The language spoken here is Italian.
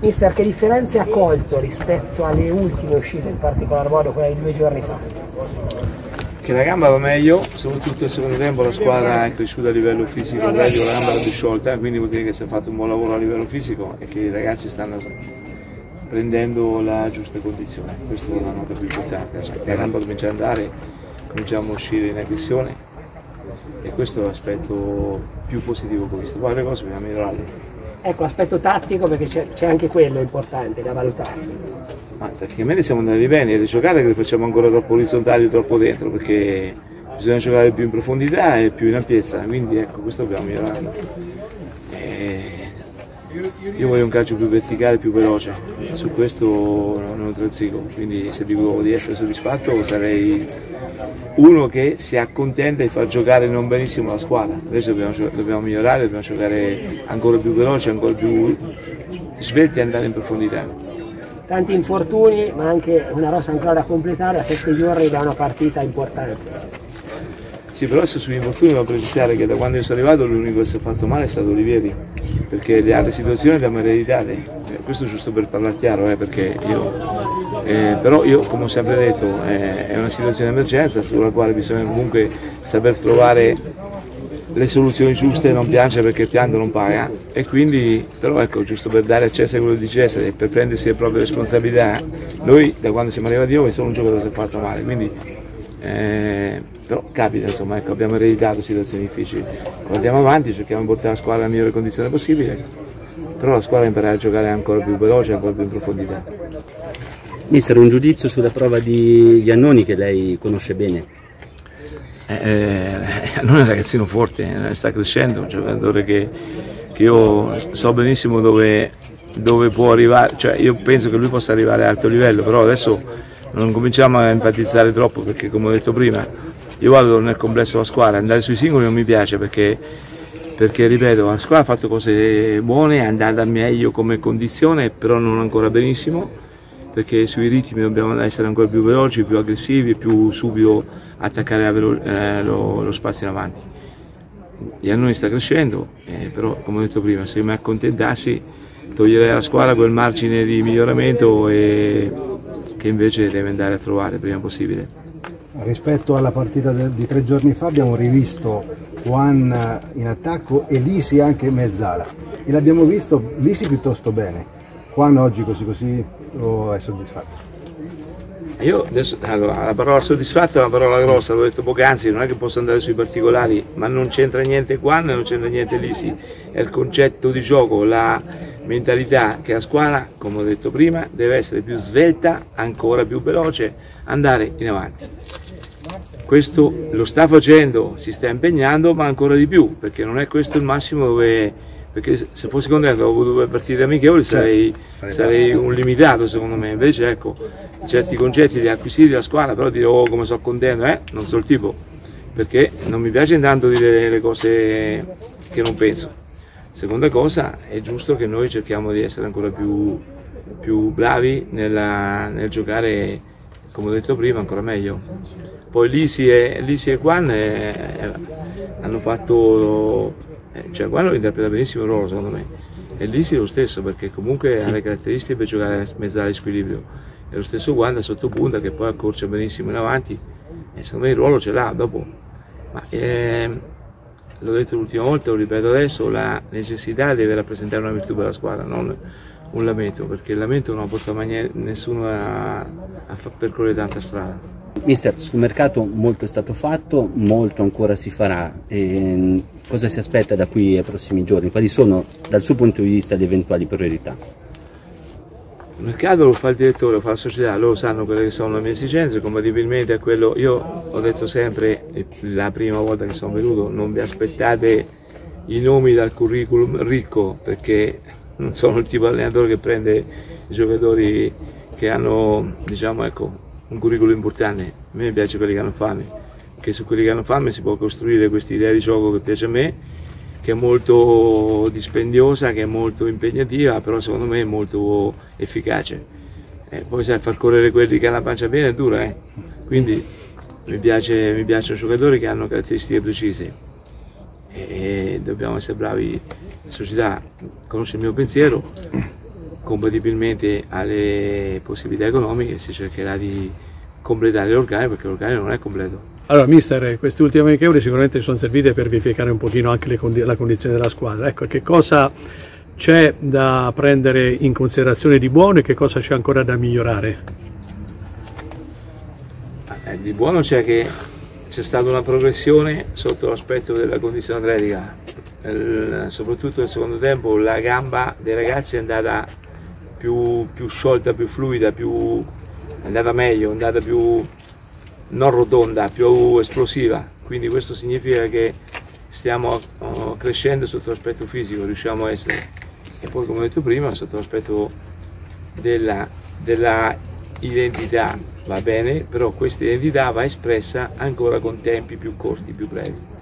Mister, che differenze ha colto rispetto alle ultime uscite, in particolar modo quella di due giorni fa? Che la gamba va meglio, soprattutto nel secondo tempo la squadra è cresciuta a livello fisico, meglio la gamba era più sciolta, quindi vuol dire che si è fatto un buon lavoro a livello fisico e che i ragazzi stanno prendendo la giusta condizione, questa è la nota più importante, la gamba comincia ad andare, cominciamo a uscire in aggressione e questo è l'aspetto più positivo che ho visto, poi le cose bisogna migliorarle. Ecco, aspetto tattico perché c'è anche quello importante da valutare. Ma praticamente siamo andati bene, le giocate che le facciamo ancora troppo orizzontali, troppo dentro, perché bisogna giocare più in profondità e più in ampiezza, quindi ecco, questo dobbiamo migliorarlo. Io voglio un calcio più verticale, più veloce, su questo non transigo, quindi se dico di essere soddisfatto sarei uno che si accontenta di far giocare non benissimo la squadra, invece dobbiamo, dobbiamo migliorare, dobbiamo giocare ancora più veloce, ancora più svelti e andare in profondità. Tanti infortuni, ma anche una rosa ancora da completare a sette giorni da una partita importante. Sì, però se sugli infortuni devo precisare che da quando io sono arrivato l'unico che si è fatto male è stato Olivieri, perché le altre situazioni le abbiamo ereditate. Eh, questo è giusto per parlare chiaro, eh, perché io, eh, però io come ho sempre detto eh, è una situazione di emergenza sulla quale bisogna comunque saper trovare le soluzioni giuste non piangere perché pianto non paga. E quindi però ecco giusto per dare accesso a quello di Cesare e per prendersi le proprie responsabilità noi da quando siamo arrivati noi solo un giocatore si è fatto male quindi eh, però capita insomma ecco, abbiamo ereditato situazioni difficili. Andiamo avanti cerchiamo di portare la squadra nella migliore condizione possibile però la squadra imparare a giocare ancora più veloce ancora più in profondità Mister un giudizio sulla prova di Iannoni che lei conosce bene. Eh, non è un ragazzino forte, eh, sta crescendo, un giocatore che, che io so benissimo dove, dove, può arrivare, cioè io penso che lui possa arrivare a alto livello, però adesso non cominciamo a enfatizzare troppo perché come ho detto prima, io vado nel complesso la squadra, andare sui singoli non mi piace perché, perché ripeto, la squadra ha fatto cose buone, è andata meglio come condizione, però non ancora benissimo, perché sui ritmi dobbiamo essere ancora più veloci, più aggressivi, più subito attaccare eh, lo, lo, spazio in avanti. E noi sta crescendo, eh, però come ho detto prima, se mi accontentassi toglierei alla squadra quel margine di miglioramento e, che invece deve andare a trovare prima possibile. Rispetto alla partita di tre giorni fa abbiamo rivisto Juan in attacco e Lisi anche mezzala e l'abbiamo visto Lisi piuttosto bene. Juan oggi così così oh, è soddisfatto. Io adesso, allora, la parola soddisfatta è una parola grossa, l'ho detto poc'anzi, non è che posso andare sui particolari, ma non c'entra niente qua, non c'entra niente lì, sì. È il concetto di gioco, la mentalità che la squadra, come ho detto prima, deve essere più svelta, ancora più veloce, andare in avanti. Questo lo sta facendo, si sta impegnando, ma ancora di più, perché non è questo il massimo dove perché se fossi contento dopo due partite amichevoli sarei, sarei un limitato secondo me, invece ecco, certi concetti li acquisiti dalla squadra, però dire oh come sono contento, eh, non so il tipo, perché non mi piace intanto dire le cose che non penso. Seconda cosa, è giusto che noi cerchiamo di essere ancora più, più bravi nella, nel giocare, come ho detto prima, ancora meglio. Poi Lisi e, Lisi e Juan eh, hanno fatto eh, cioè quello interpreta benissimo il ruolo secondo me. E Lisi è lo stesso perché comunque sì. ha le caratteristiche per giocare a mezzale squilibrio. È lo stesso Guanda sotto punta che poi accorcia benissimo in avanti. E secondo me il ruolo ce l'ha dopo. Ma eh, l'ho detto l'ultima volta, lo ripeto adesso la necessità deve rappresentare una virtù per la squadra non un lamento perché il lamento non porta mai nessuno a, a percorrere tanta strada. Mister, sul mercato molto è stato fatto, molto ancora si farà. E cosa si aspetta da qui ai prossimi giorni? Quali sono dal suo punto di vista le eventuali priorità? Il mercato lo fa il direttore, lo fa la società, loro sanno quelle che sono le mie esigenze, compatibilmente a quello, io ho detto sempre la prima volta che sono venuto, non vi aspettate i nomi dal curriculum ricco, perché non sono il tipo di allenatore che prende i giocatori che hanno diciamo, ecco, un curriculum importante, a me piace quelli che hanno fame, che su quelli che hanno fame si può costruire questa idea di gioco che piace a me, che è molto dispendiosa, che è molto impegnativa, però secondo me è molto efficace. Eh, poi sai, far correre quelli che hanno la pancia piena è dura, eh? quindi mi, piace, mi piacciono giocatori che hanno caratteristiche precise e dobbiamo essere bravi, la società conosce il mio pensiero compatibilmente alle possibilità economiche si cercherà di completare l'organico perché l'organico non è completo. Allora, mister, queste ultime amichevoli sicuramente sono servite per verificare un pochino anche condi la condizione della squadra. Ecco, che cosa c'è da prendere in considerazione di buono e che cosa c'è ancora da migliorare? Eh, di buono c'è che c'è stata una progressione sotto l'aspetto della condizione atletica, il, soprattutto nel secondo tempo la gamba dei ragazzi è andata più, più sciolta, più fluida, più, è andata meglio, è andata più non rotonda, più esplosiva, quindi questo significa che stiamo uh, crescendo sotto l'aspetto fisico, riusciamo a essere, e poi come ho detto prima, sotto l'aspetto della, della identità. Va bene, però questa identità va espressa ancora con tempi più corti, più brevi.